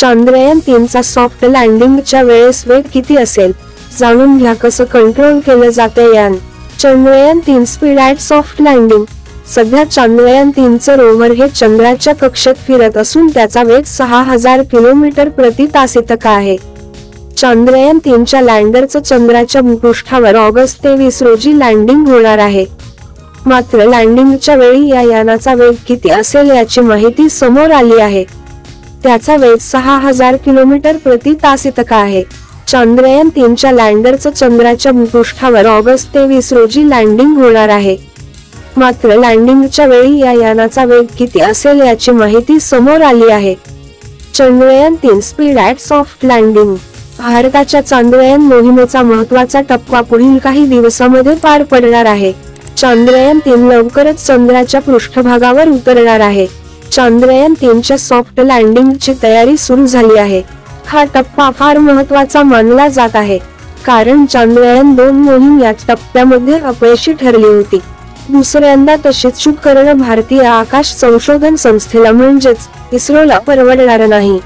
Chandrayaan तीनचा soft लँडिंगच्या वेळेस वेग किती असेल? जाणून घ्या कसं कंट्रोल केलं जाते यान. चंद्रयान तीन स्पीड ॲट सॉफ्ट लँडिंग सध्या चांद्रयान तीनचं रोव्हर हे चंद्राच्या कक्षेत फिरत असून त्याचा वेग सहा हजार किलोमीटर प्रति तास इतका आहे. चांद्रयान तीनच्या लँडरचं चंद्राच्या भूपृष्ठावर ऑगस्ट तेवीस रोजी लँडिंग होणार आहे. मात्र लँडिंगच्या वेळी या यानाचा वेग किती असेल याची माहिती समोर आली आहे. त्याचा वेग सहा हजार किलोमीटर प्रति तास इतका आहे. चांद्रयान तीनच्या लँडरचं चंद्राच्या भूपृष्ठावर ऑगस्ट तेवीस रोजी लँडिंग होणार आहे. मात्र लँडिंगच्या वेळी या यानाचा वेग किती असेल याची माहिती समोर आली आहे. चंद्रयान तीन स्पीड ॲट सॉफ्ट लँडिंग. भारताच्या चांद्रयान मोहिमेचा महत्त्वाचा टप्पा पुढील काही दिवसामध्ये पार पडणार आहे. चांद्रयान तीन लवकरच चंद्राच्या पृष्ठभागावर उतरणार आहे. चांद्रयान तीनच्या सॉफ्ट लँडिंगची तयारी सुरू झाली आहे. हा टप्पा फार महत्त्वाचा मानला जात आहे कारण चांद्रयान दोन मोहीम या टप्प्यामध्ये अपयशी ठरली होती. दुसऱ्यांदा तशीच चूक करणं भारतीय आकाश संशोधन संस्थेला म्हणजेच इस्रोला परवडणार नाही.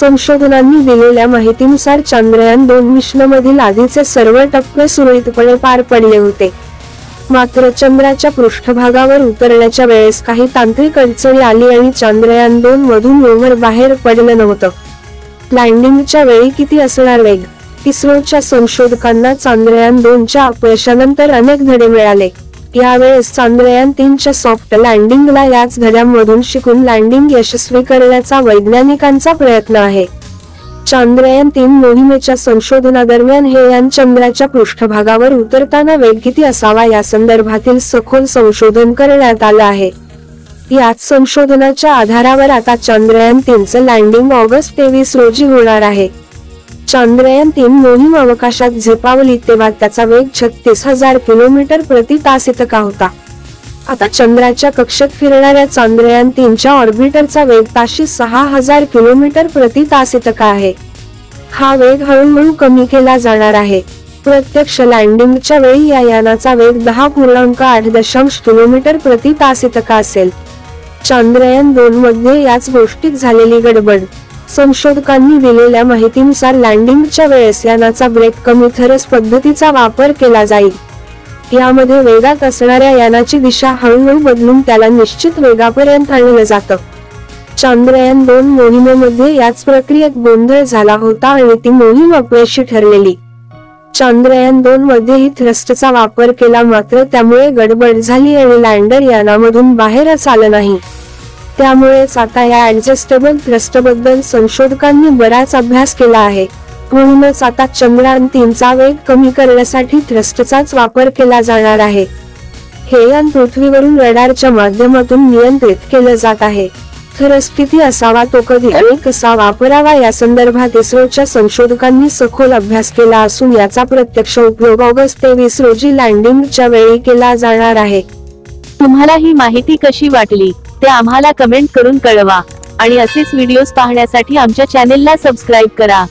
संशोधनांनी दिलेल्या माहितीनुसार चांद्रयान दोन मिशन मधील आधीचे सर्व टप्पे सुरळीतपणे पार पडले होते. मात्र चंद्राच्या पृष्ठभागावर उतरण्याच्या वेळेस काही तांत्रिक अडचणी आली आणि चांद्रयान दोन मधून रोव्हर बाहेर पडलं नव्हतं. लँडिंगच्या वेळी किती असणार वेग? इस्रोच्या संशोधकांना चांद्रयान दोनच्या अपयशानंतर अनेक धडे मिळाले. यावेळेस चांद्रयान तीनच्या सॉफ्ट लँडिंगला याच धड्यांमधून शिकून लँडिंग यशस्वी करण्याचा वैज्ञानिकांचा प्रयत्न आहे. चांद्रयान तीन मोहिमेच्या संशोधनादरम्यान हे यान चंद्राच्या पृष्ठभागावर उतरताना वेग किती असावा या संदर्भातील सखोल संशोधन करण्यात आलं आहे. याच संशोधनाच्या आधारावर आता चांद्रयान तीनचं लँडिंग ऑगस्ट तेवीस रोजी होणार आहे. चांद्रयान तीन मोहीम अवकाशात झेपावली तेव्हा त्याचा वेग छत्तीस हजार किलोमीटर प्रति तास इतका होता. आता चंद्राच्या कक्षेत फिरणाऱ्या चांद्रयान तीनच्या ऑर्बिटरचा वेग ताशी सहा हजार किलोमीटर प्रति तास इतका आहे. हा वेग हळूहळू कमी केला जाणार आहे. प्रत्यक्ष लँडिंगच्या वेळी या यानाचा वेग दहा पूर्णांक आठ दशांश किलोमीटर प्रति तास इतका असेल. चांद्रयान दोन मध्ये याच गोष्टीत झालेली गडबड. संशोधकांनी दिलेल्या माहितीनुसार लँडिंगच्या वेळेस यानाचा ब्रेक कमी थरस पद्धतीचा वापर केला जाईल. यामध्ये वेगात असणाऱ्या यानाची दिशा हळूहळू बदलून त्याला निश्चित वेगापर्यंत आणलं जातं. चांद्रयान दोन मोहिमेमध्ये याच प्रक्रियेत गोंधळ झाला होता आणि ती मोहीम अपयशी ठरलेली. चांद्रयान दोन मध्येही थ्रस्टचा वापर केला मात्र त्यामुळे गडबड झाली आणि लँडर यानामधून बाहेरच आलं नाही. त्यामुळेच आता या ऍडजस्टेबल थ्रस्टबद्दल संशोधकांनी बराच अभ्यास केला आहे. म्हणूनच आता चंद्रायन तीनचा वेग कमी करण्यासाठी थ्रस्टचाच वापर केला जाणार आहे. हे यान पृथ्वीवरून रडारच्या माध्यमातून नियंत्रित केलं जात आहे. थ्रस्ट किती असावा तो कधी आणि कसा वापरावा या संदर्भात इस्रोच्या संशोधकांनी सखोल अभ्यास केला असून याचा प्रत्यक्ष उपयोग ऑगस्ट तेवीस रोजी लँडिंगच्या वेळी केला जाणार आहे. तुम्हाला ही माहिती कशी वाटली ते आम्हाला कमेंट करून कळवा. आणि असेच व्हिडिओज पाहण्यासाठी आमच्या चॅनेलला सबस्क्राईब करा.